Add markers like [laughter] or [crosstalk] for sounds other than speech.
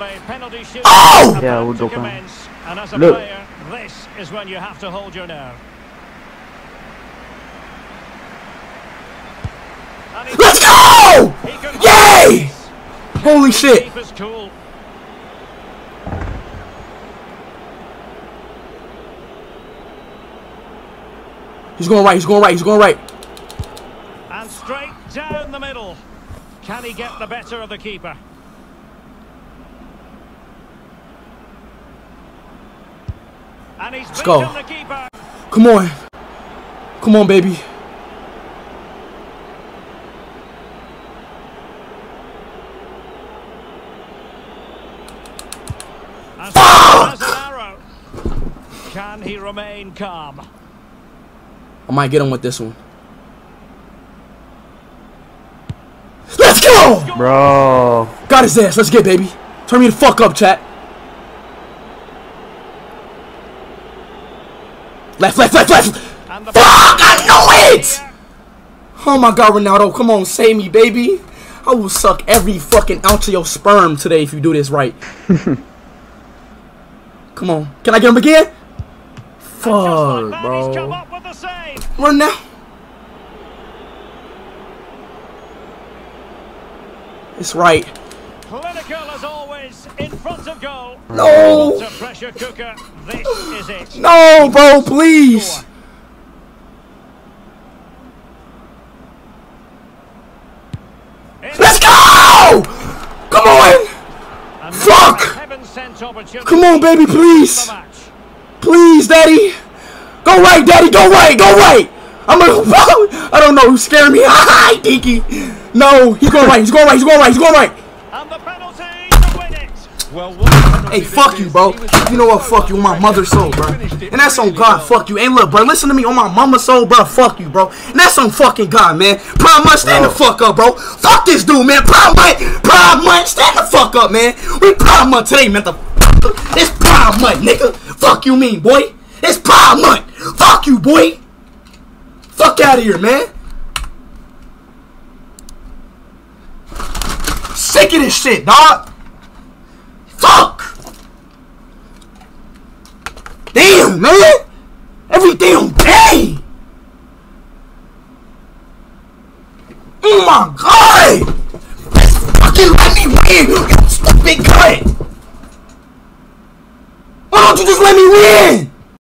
A penalty shoot Oh! Yeah, we'll to go for commence. And as a Look. player, this is when you have to hold your nerve. Let's go! Yay! Holy shit. Cool. He's going right, he's going right, he's going right. And straight down the middle. Can he get the better of the keeper? And he's beaten go. the keeper. Come on. Come on, baby. As Fuck! as an arrow. Can he remain calm? I might get him with this one. Let's go! Bro. Got his ass. Let's get, baby. Turn me the fuck up, chat. Left, left, left, left. Fuck! I know it! Oh my god, Ronaldo. Come on, save me, baby. I will suck every fucking ounce of your sperm today if you do this right. [laughs] Come on. Can I get him again? Fuck, like bro. up with the save. Run now. It's right. Clinical as always, in front of goal. No. Pressure cooker, this is it. No, bro, please. Let's go! Come on! Fuck! a heaven-sent opportunity Come on, baby, please. Please, daddy. Go right, daddy. Go right. Go right. I'm gonna. [laughs] I don't know. Who's scaring me? [laughs] Hi, Dinky. No, he's going right. He's going right. He's going right. He's going right. And the penalty to win it. Well, what penalty Hey, fuck you, bro. You know what? Fuck you on my direct. mother's soul, bro. And that's on God. Fuck you. Hey, look, bro. Listen to me on my mama's soul, bro. Fuck you, bro. And that's on fucking God, man. Prime Month, stand the fuck up, bro. Fuck this dude, man. Prime Month, Prime Month, stand the fuck up, man. We Prime Month today, man. The it's Prime Month, nigga. Fuck you, mean boy. It's Prime Month. Fuck you, boy. Fuck out of here, man. Sick of this shit, dog. Fuck. Damn, man! Every damn day! Oh my god! Fucking let me win, you stupid cunt! Why don't you just let me win?